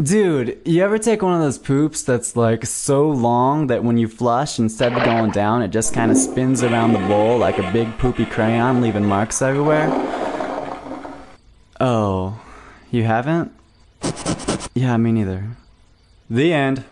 Dude, you ever take one of those poops that's like so long that when you flush, instead of going down, it just kind of spins around the bowl like a big poopy crayon, leaving marks everywhere? Oh, you haven't? Yeah, me neither. The end.